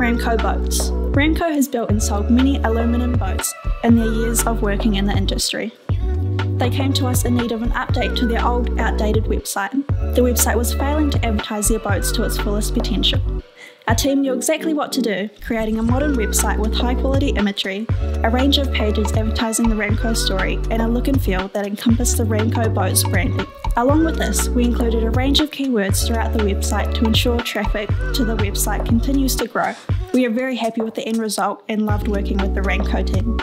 Ramco Boats. Ramco has built and sold many aluminium boats in their years of working in the industry. They came to us in need of an update to their old, outdated website. The website was failing to advertise their boats to its fullest potential. Our team knew exactly what to do, creating a modern website with high quality imagery, a range of pages advertising the Ramco story, and a look and feel that encompassed the Ramco Boats branding. Along with this, we included a range of keywords throughout the website to ensure traffic to the website continues to grow. We are very happy with the end result and loved working with the Ramco team.